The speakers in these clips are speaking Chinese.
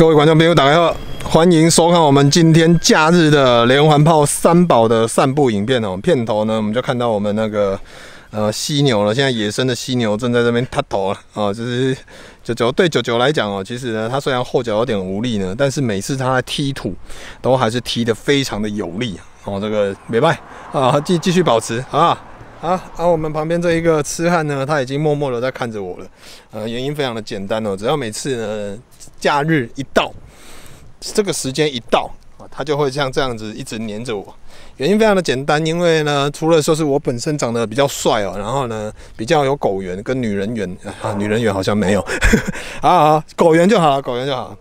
各位观众朋友，大家好，欢迎收看我们今天假日的连环炮三宝的散步影片哦。片头呢，我们就看到我们那个呃犀牛了，现在野生的犀牛正在这边探头了哦。就是九九对九九来讲哦，其实呢，它虽然后脚有点无力呢，但是每次它踢土都还是踢得非常的有力哦。这个没败啊，继继续保持啊。好，啊，我们旁边这一个痴汉呢，他已经默默的在看着我了。呃，原因非常的简单哦，只要每次呢假日一到，这个时间一到啊，他就会像这样子一直黏着我。原因非常的简单，因为呢，除了说是我本身长得比较帅哦，然后呢比较有狗缘跟女人缘啊，女人缘好像没有，好好狗缘就好了，狗缘就好。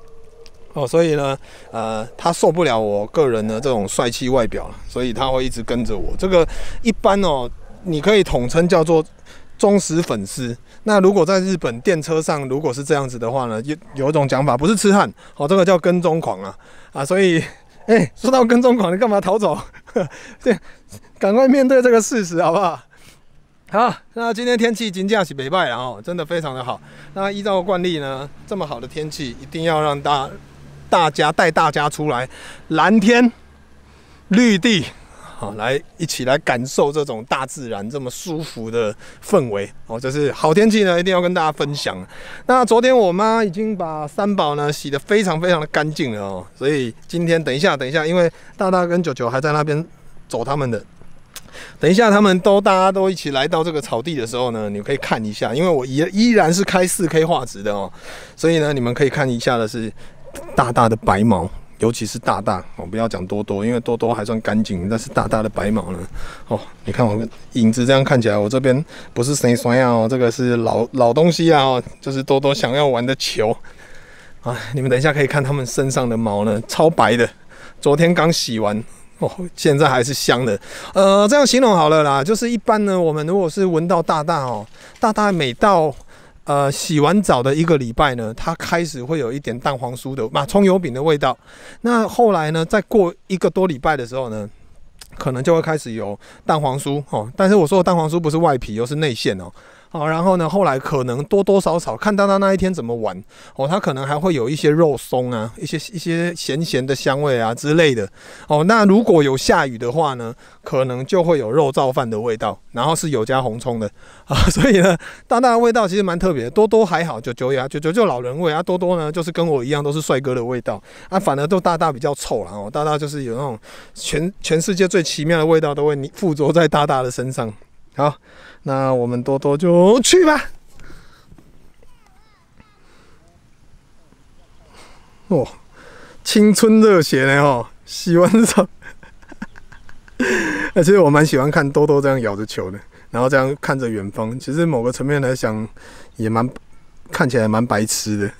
哦，所以呢，呃，他受不了我个人的这种帅气外表，所以他会一直跟着我。这个一般哦。你可以统称叫做忠实粉丝。那如果在日本电车上，如果是这样子的话呢，有有一种讲法，不是痴汉，哦，这个叫跟踪狂啊啊！所以，哎，说到跟踪狂，你干嘛逃走？对，赶快面对这个事实，好不好？好，那今天天气金价起北拜，然后真的非常的好。那依照惯例呢，这么好的天气，一定要让大大家带大家出来，蓝天绿地。好，来一起来感受这种大自然这么舒服的氛围哦。就是好天气呢，一定要跟大家分享。那昨天我妈已经把三宝呢洗得非常非常的干净了哦，所以今天等一下，等一下，因为大大跟九九还在那边走他们的。等一下，他们都大家都一起来到这个草地的时候呢，你可以看一下，因为我依依然是开四 K 画质的哦，所以呢，你们可以看一下的是大大的白毛。尤其是大大，我不要讲多多，因为多多还算干净，但是大大的白毛呢？哦，你看我影子这样看起来，我这边不是谁酸呀？哦，这个是老老东西啊！哦，就是多多想要玩的球啊！你们等一下可以看他们身上的毛呢，超白的，昨天刚洗完哦，现在还是香的。呃，这样形容好了啦，就是一般呢，我们如果是闻到大大哦，大大每到。呃，洗完澡的一个礼拜呢，它开始会有一点蛋黄酥的嘛，葱油饼的味道。那后来呢，再过一个多礼拜的时候呢，可能就会开始有蛋黄酥哦。但是我说的蛋黄酥不是外皮，又是内馅哦。好，然后呢？后来可能多多少少看到他那一天怎么玩哦，他可能还会有一些肉松啊，一些一些咸咸的香味啊之类的哦。那如果有下雨的话呢，可能就会有肉燥饭的味道，然后是有加红葱的啊。所以呢，大大的味道其实蛮特别。多多还好，九九呀，九九就老人味啊。多多呢，就是跟我一样都是帅哥的味道啊。反而都大大比较臭了哦。大大就是有那种全全世界最奇妙的味道都会附着在大大的身上。好。那我们多多就去吧。哦，青春热血呢哦，洗完澡。而且我蛮喜欢看多多这样咬着球的，然后这样看着远方。其实某个层面来讲，也蛮看起来蛮白痴的。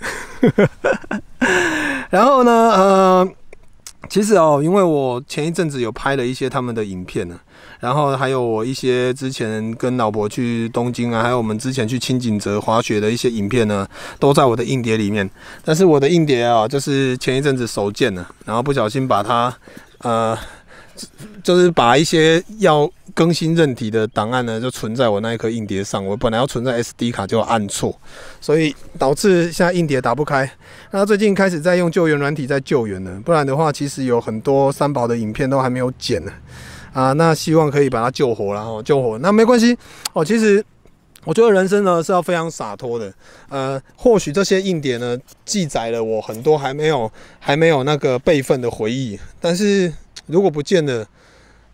然后呢，呃，其实哦，因为我前一阵子有拍了一些他们的影片呢。然后还有我一些之前跟老婆去东京啊，还有我们之前去青井泽滑雪的一些影片呢，都在我的硬碟里面。但是我的硬碟啊，就是前一阵子手贱了，然后不小心把它，呃，就是把一些要更新韧体的档案呢，就存在我那一颗硬碟上。我本来要存在 SD 卡，就按错，所以导致现在硬碟打不开。那最近开始在用救援软体在救援了，不然的话，其实有很多三宝的影片都还没有剪呢。啊，那希望可以把它救活了哦，救活那没关系哦。其实我觉得人生呢是要非常洒脱的。呃，或许这些硬碟呢记载了我很多还没有还没有那个备份的回忆，但是如果不见了，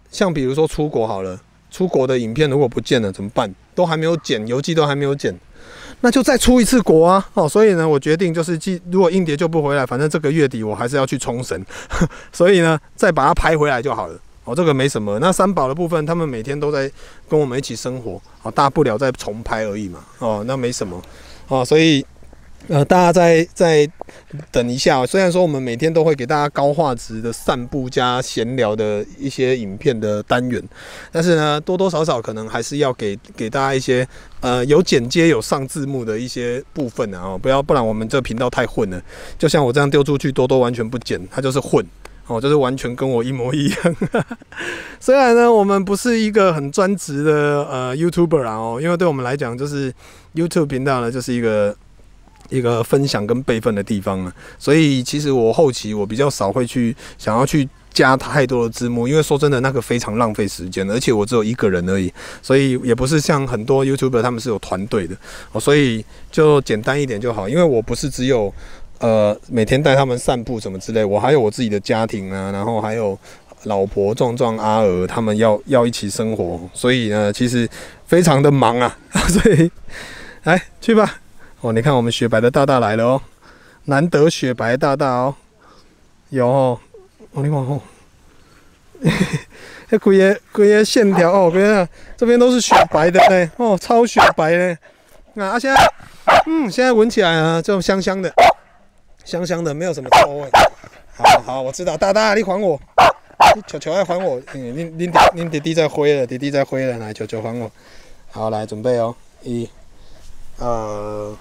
像比如说出国好了，出国的影片如果不见了怎么办？都还没有剪，邮寄都还没有剪，那就再出一次国啊！哦，所以呢，我决定就是记，如果硬碟救不回来，反正这个月底我还是要去冲绳，所以呢，再把它拍回来就好了。哦，这个没什么。那三宝的部分，他们每天都在跟我们一起生活，哦，大不了再重拍而已嘛。哦，那没什么。哦，所以，呃，大家再再等一下。虽然说我们每天都会给大家高画质的散步加闲聊的一些影片的单元，但是呢，多多少少可能还是要给给大家一些呃有剪接有上字幕的一些部分啊。哦，不要不然我们这频道太混了。就像我这样丢出去，多多完全不剪，它就是混。哦，就是完全跟我一模一样。虽然呢，我们不是一个很专职的呃 YouTuber 啊，哦，因为对我们来讲，就是 YouTube 频道呢，就是一个一个分享跟备份的地方了。所以其实我后期我比较少会去想要去加太多的字幕，因为说真的那个非常浪费时间，而且我只有一个人而已，所以也不是像很多 YouTuber 他们是有团队的哦，所以就简单一点就好，因为我不是只有。呃，每天带他们散步什么之类，我还有我自己的家庭啊，然后还有老婆壮壮阿娥，他们要要一起生活，所以呢，其实非常的忙啊，所以来去吧。哦，你看我们雪白的大大来了哦，难得雪白大大哦，有哦，哦你看哦，这龟爷龟爷线条哦，龟爷这边都是雪白的嘞，哦，超雪白嘞，啊，现在嗯，现在闻起来啊，这种香香的。香香的，没有什么臭味。好好，我知道，大大，你还我，球球要还我。嗯，你你弟弟弟在挥了，弟弟在挥了，来，球球还我。好，来准备哦，一，呃，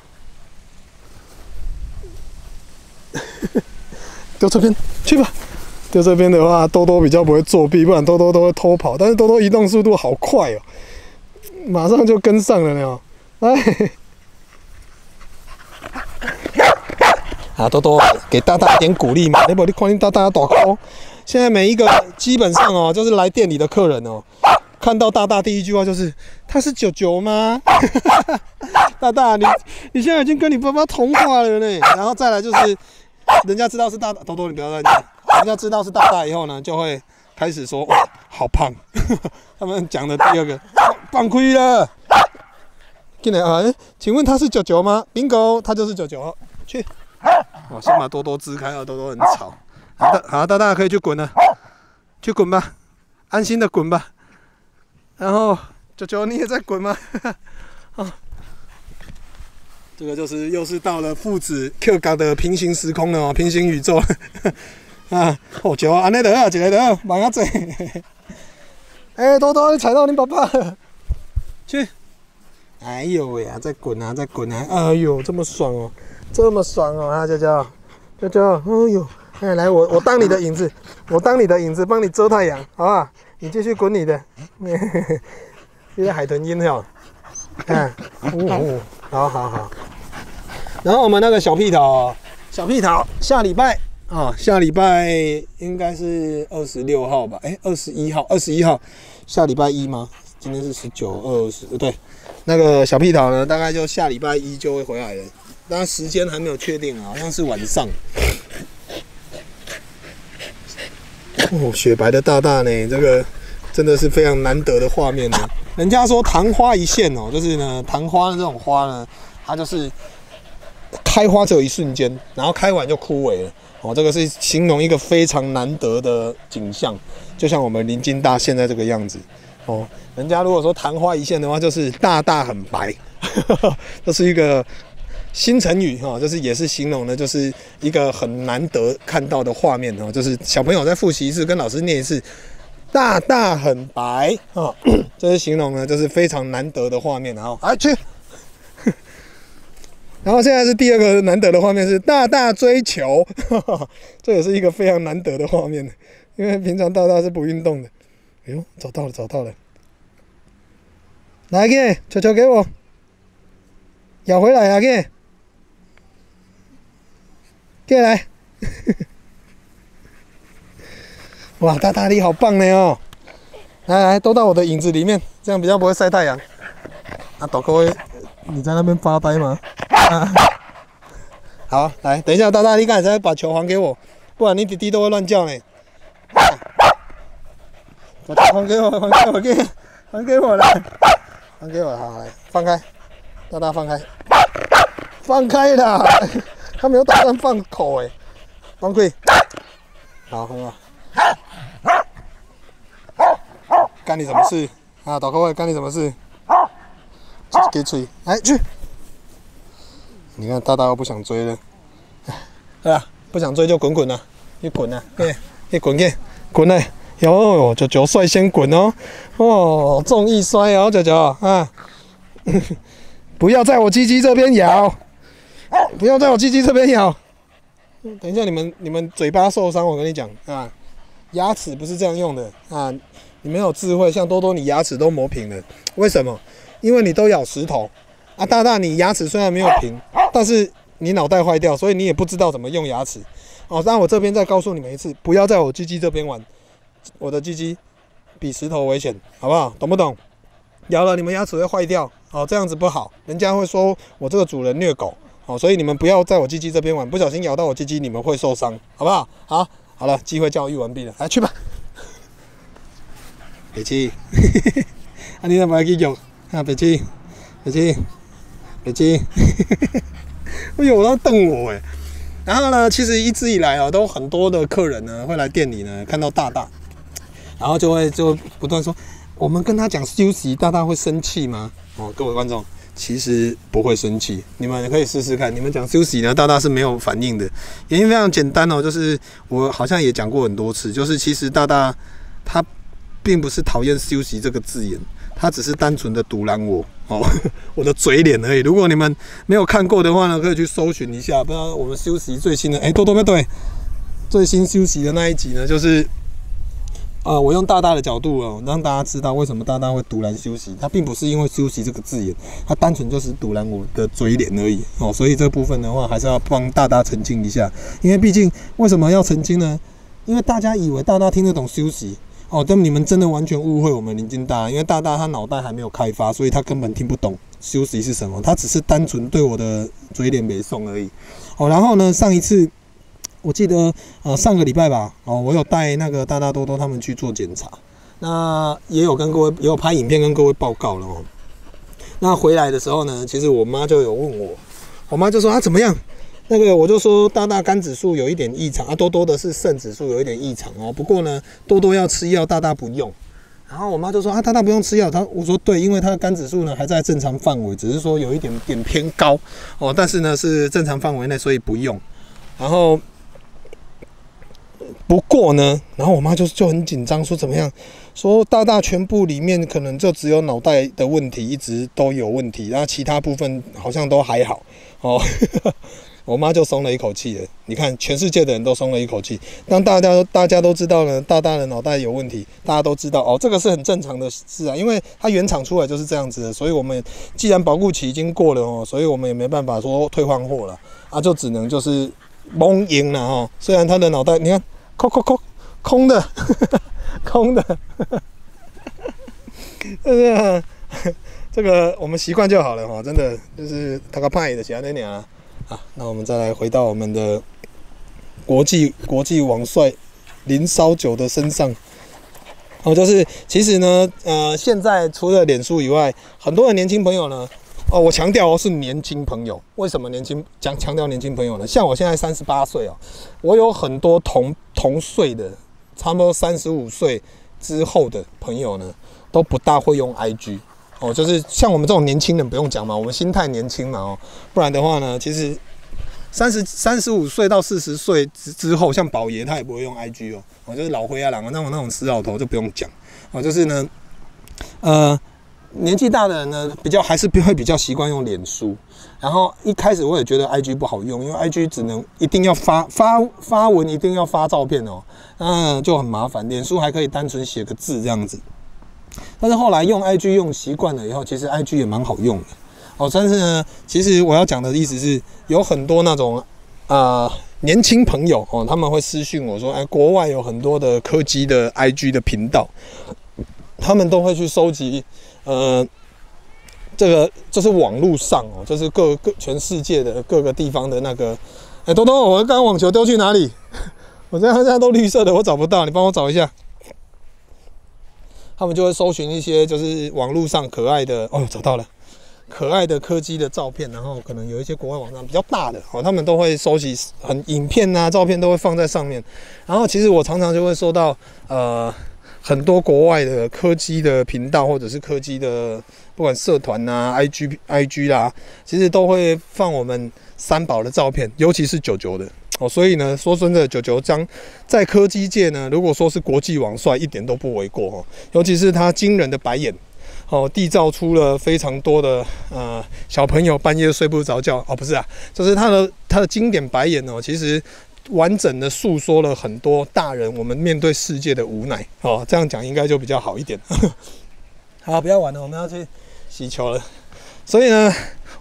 丢这边去吧。丢这边的话，多多比较不会作弊，不然多多都会偷跑。但是多多移动速度好快哦，马上就跟上了呢。哎。啊，多多给大大一点鼓励嘛！你不，你看你大大大哭。现在每一个基本上哦，就是来店里的客人哦，看到大大第一句话就是：“他是九九吗？” 大大，你你现在已经跟你爸爸同化了呢。然后再来就是，人家知道是大大，多多你不要乱讲。人家知道是大大以后呢，就会开始说：“哇，好胖。”他们讲的第二个放亏了。进来啊！请问他是九九吗？bingo，他就是九九。去。我先把多多支开啊！多多很吵。好的，好，大大可以去滚了，去滚吧，安心的滚吧。然后九九你也在滚吗？啊，这个就是又是到了父子 Q 港的平行时空了哦，平行宇宙。啊，好球啊！安内德啊，一个德，慢下走。哎，多多你踩到你爸爸，去。哎呦喂啊，在滚啊，在滚啊！哎呦，这么爽哦！这么爽哦啊，娇娇，娇娇，哎呦，哎来我我当你的影子，我当你的影子，帮你遮太阳，好吧？你继续滚你的，这些海豚音哦，看，呜呜，好好好。然后我们那个小屁桃，小屁桃，下礼拜啊，下礼拜应该是二十六号吧？哎，二十一号，二十一号，下礼拜一吗？今天是十九二十，对，那个小屁桃呢，大概就下礼拜一就会回来了。但时间还没有确定啊，好像是晚上。哦，雪白的大大呢，这个真的是非常难得的画面呢。人家说昙花一现哦，就是呢，昙花的这种花呢，它就是开花只有一瞬间，然后开完就枯萎了。哦，这个是形容一个非常难得的景象，就像我们临津大现在这个样子。哦，人家如果说昙花一现的话，就是大大很白，这是一个。新成语哈，就是也是形容的，就是一个很难得看到的画面哦，就是小朋友在复习一次，跟老师念一次，大大很白啊，这是形容呢，就是非常难得的画面。然后，哎去，然后现在是第二个难得的画面是大大追求，这也是一个非常难得的画面因为平常大大是不运动的。哎呦，找到了，找到了，来给球球给我，咬回来啊给。过来，哇，大大力好棒呢哦！来来，都到我的影子里面，这样比较不会晒太阳。啊，导哥，你在那边发呆吗？好，来，等一下，大大力，刚才把球还给我，不然你弟弟都会乱叫呢。把球还给我，还给我，给，还给我来，还给我，好来，放开，大大放开，放开了。他没有打算放口哎，放开，好，很好。干你什么事啊？导哥，干你什么事？给追，来去。你看大大又不想追了，对 啊，不想追就滚滚啊，你滚啊，对，你滚去，滚嘞！哟，九九率先滚哦，哦，重一摔哦，九九啊，不要在我鸡鸡这边咬。不要在我鸡鸡这边咬！等一下，你们你们嘴巴受伤，我跟你讲啊，牙齿不是这样用的啊！你没有智慧，像多多你牙齿都磨平了，为什么？因为你都咬石头啊！大大你牙齿虽然没有平，但是你脑袋坏掉，所以你也不知道怎么用牙齿。哦，那我这边再告诉你们一次，不要在我鸡鸡这边玩，我的鸡鸡比石头危险，好不好？懂不懂？咬了你们牙齿会坏掉，哦，这样子不好，人家会说我这个主人虐狗，哦，所以你们不要在我鸡鸡这边玩，不小心咬到我鸡鸡，你们会受伤，好不好？好，好了，机会教育完毕了，来去吧。北七，啊，你那不要去用，啊，北七，北七，北七，哎呦，他瞪我哎。然后呢，其实一直以来啊，都很多的客人呢会来店里呢，看到大大，然后就会就不断说，我们跟他讲休息，大大会生气吗？哦，各位观众，其实不会生气，你们可以试试看。你们讲休息呢，大大是没有反应的，原因非常简单哦，就是我好像也讲过很多次，就是其实大大他并不是讨厌休息这个字眼。他只是单纯的堵拦我哦，我的嘴脸而已。如果你们没有看过的话呢，可以去搜寻一下。不知道我们休息最新的哎，多多不对，最新休息的那一集呢，就是啊，我用大大的角度哦，让大家知道为什么大大会堵拦休息。他并不是因为休息这个字眼，他单纯就是堵拦我的嘴脸而已哦。所以这部分的话，还是要帮大大澄清一下。因为毕竟为什么要澄清呢？因为大家以为大大听得懂休息。哦，但你们真的完全误会我们林金大，因为大大他脑袋还没有开发，所以他根本听不懂休息是什么，他只是单纯对我的嘴脸没送而已。哦，然后呢，上一次我记得呃上个礼拜吧，哦，我有带那个大大多多他们去做检查，那也有跟各位也有拍影片跟各位报告了哦。那回来的时候呢，其实我妈就有问我，我妈就说啊怎么样？那个我就说大大肝指数有一点异常啊，多多的是肾指数有一点异常哦。不过呢，多多要吃药，大大不用。然后我妈就说啊，大大不用吃药。他我说对，因为他的肝指数呢还在正常范围，只是说有一点点偏高哦。但是呢是正常范围内，所以不用。然后不过呢，然后我妈就就很紧张，说怎么样？说大大全部里面可能就只有脑袋的问题一直都有问题，然后其他部分好像都还好哦。我妈就松了一口气了。你看，全世界的人都松了一口气。当大家大家都知道呢，大大的脑袋有问题，大家都知道哦，这个是很正常的事啊，因为它原厂出来就是这样子的。所以我们既然保护期已经过了哦，所以我们也没办法说退换货了啊，就只能就是蒙赢了哦。虽然他的脑袋，你看，空空空空的，空的，这个 这个我们习惯就好了哈，真的就是他个派的其他那点啊。啊，那我们再来回到我们的国际国际王帅林烧酒的身上。哦，就是其实呢，呃，现在除了脸书以外，很多的年轻朋友呢，哦，我强调哦是年轻朋友。为什么年轻讲强调年轻朋友呢？像我现在三十八岁哦，我有很多同同岁的，差不多三十五岁之后的朋友呢，都不大会用 IG。哦，就是像我们这种年轻人不用讲嘛，我们心态年轻嘛哦，不然的话呢，其实三十三十五岁到四十岁之之后，像宝爷他也不会用 IG 哦，哦就是老灰啊，两个那种那种死老头就不用讲哦，就是呢，呃，年纪大的人呢比较还是会比较习惯用脸书，然后一开始我也觉得 IG 不好用，因为 IG 只能一定要发发发文，一定要发照片哦，嗯，就很麻烦，脸书还可以单纯写个字这样子。但是后来用 IG 用习惯了以后，其实 IG 也蛮好用的哦。但是呢，其实我要讲的意思是，有很多那种啊年轻朋友哦，他们会私讯我说，哎，国外有很多的科技的 IG 的频道，他们都会去收集呃这个就是网络上哦，就是各各全世界的各个地方的那个，哎，多多，我刚刚网球丢去哪里？我这样现在都绿色的，我找不到，你帮我找一下。他们就会搜寻一些就是网络上可爱的哦，找到了可爱的柯基的照片，然后可能有一些国外网站比较大的哦，他们都会收集很影片啊、照片都会放在上面。然后其实我常常就会收到呃很多国外的柯基的频道或者是柯基的不管社团呐、IG、IG 啦，其实都会放我们三宝的照片，尤其是九九的。哦，所以呢，说真的，九九将在科技界呢，如果说是国际王帅，一点都不为过哦。尤其是他惊人的白眼，哦，缔造出了非常多的呃小朋友半夜睡不着觉哦，不是啊，就是他的他的经典白眼哦，其实完整的诉说了很多大人我们面对世界的无奈哦。这样讲应该就比较好一点。好，不要玩了，我们要去洗球了。所以呢。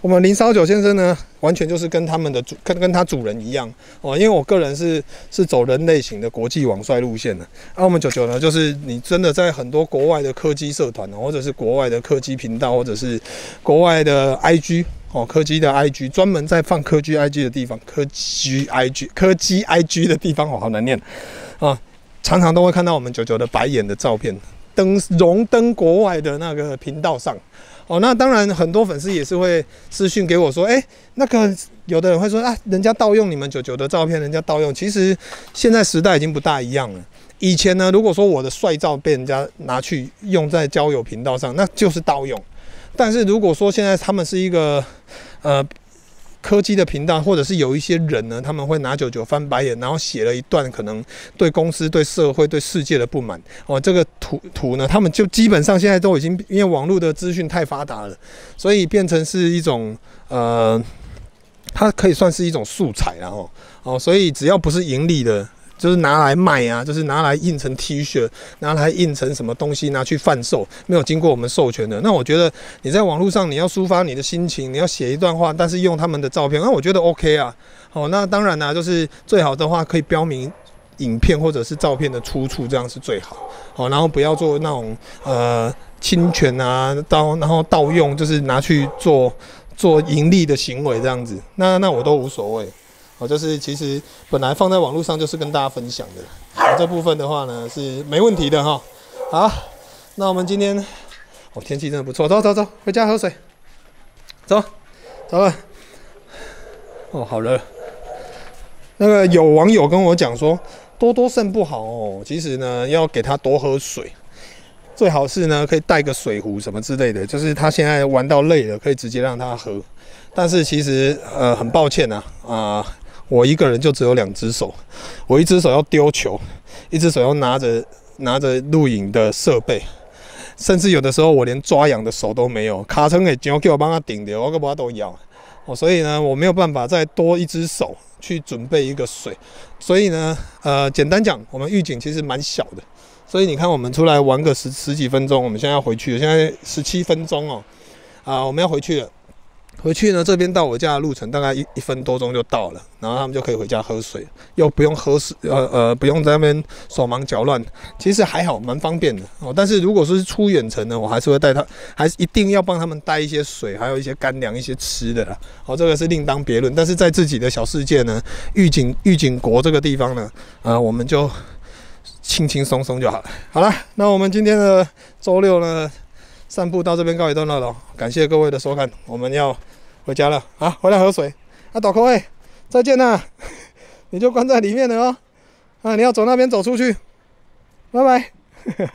我们林烧酒先生呢，完全就是跟他们的主跟跟他主人一样哦，因为我个人是是走人类型的国际网帅路线的，而我们九九呢，就是你真的在很多国外的科技社团或者是国外的科技频道，或者是国外的 IG 哦，科技的 IG 专门在放科技 IG 的地方，科技 IG 科技 IG 的地方哦，好难念啊，常常都会看到我们九九的白眼的照片。登荣登国外的那个频道上，哦，那当然很多粉丝也是会私讯给我说，哎，那个有的人会说啊，人家盗用你们九九的照片，人家盗用。其实现在时代已经不大一样了。以前呢，如果说我的帅照被人家拿去用在交友频道上，那就是盗用。但是如果说现在他们是一个，呃。科技的频道，或者是有一些人呢，他们会拿九九翻白眼，然后写了一段可能对公司、对社会、对世界的不满。哦，这个图图呢，他们就基本上现在都已经因为网络的资讯太发达了，所以变成是一种呃，它可以算是一种素材，然后哦，所以只要不是盈利的。就是拿来卖啊，就是拿来印成 T 恤，拿来印成什么东西拿去贩售，没有经过我们授权的。那我觉得你在网络上你要抒发你的心情，你要写一段话，但是用他们的照片，那我觉得 OK 啊。好，那当然呢，就是最好的话可以标明影片或者是照片的出处，这样是最好。好，然后不要做那种呃侵权啊，盗然后盗用，就是拿去做做盈利的行为这样子。那那我都无所谓。哦，就是其实本来放在网络上就是跟大家分享的，这部分的话呢是没问题的哈。好，那我们今天哦天气真的不错，走走走，回家喝水，走走了。哦，好热。那个有网友跟我讲说，多多肾不好哦，其实呢要给他多喝水，最好是呢可以带个水壶什么之类的，就是他现在玩到累了，可以直接让他喝。但是其实呃很抱歉呐啊。我一个人就只有两只手，我一只手要丢球，一只手要拿着拿着录影的设备，甚至有的时候我连抓痒的手都没有。卡层给只给我帮他顶的，我可把都咬。哦，所以呢，我没有办法再多一只手去准备一个水。所以呢，呃，简单讲，我们预警其实蛮小的。所以你看，我们出来玩个十十几分钟，我们现在要回去了。现在十七分钟哦，啊，我们要回去了。回去呢，这边到我家的路程大概一一分多钟就到了，然后他们就可以回家喝水，又不用喝水，呃呃，不用在那边手忙脚乱，其实还好，蛮方便的哦。但是如果说是出远程呢，我还是会带他，还是一定要帮他们带一些水，还有一些干粮、一些吃的啦。哦，这个是另当别论。但是在自己的小世界呢，御景御景国这个地方呢，呃，我们就轻轻松松就好了。好了，那我们今天的周六呢？散步到这边告一段落了，感谢各位的收看，我们要回家了。啊，回来喝水。啊，导口位，再见呐，你就关在里面了哦，啊，你要走那边走出去，拜拜。